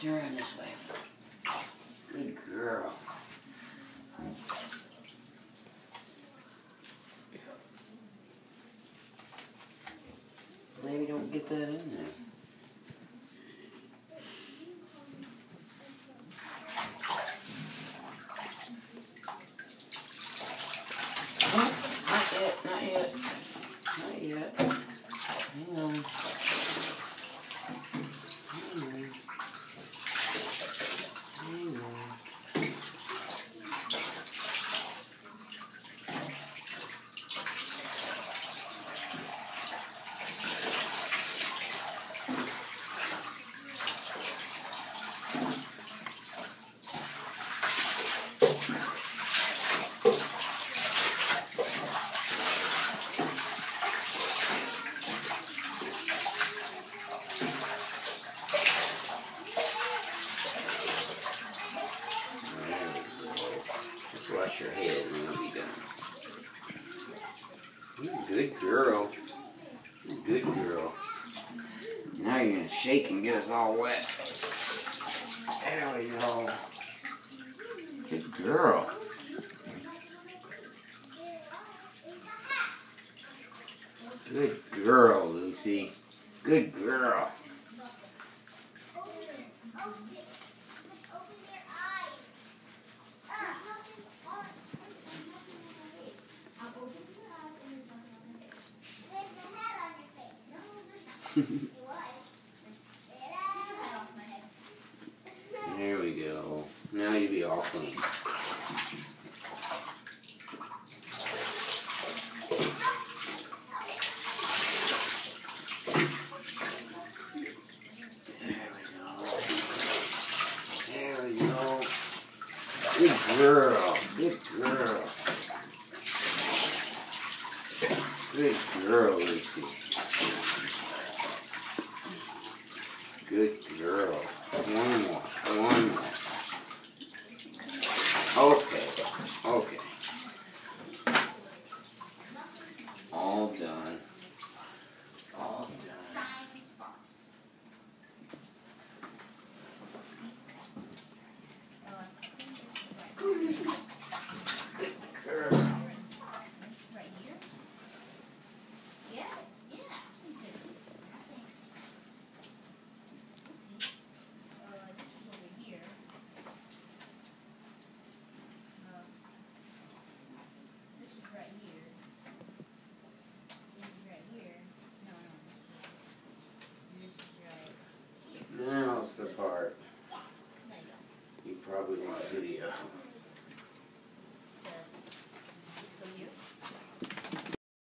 Turn this way. Good girl. Maybe don't get that in there. Not yet, not yet. Not yet. Hang on. Hang on. Hang on. There we go. Just wash your head and you'll be done. You're a good girl. Good girl. Now you're gonna shake and get us all wet. There we go. Good girl. Good girl, Lucy. Good girl. There we go. Now you be all clean. There we go. There we go. Good girl. Good girl. Good girl, Lucy. Okay. Video.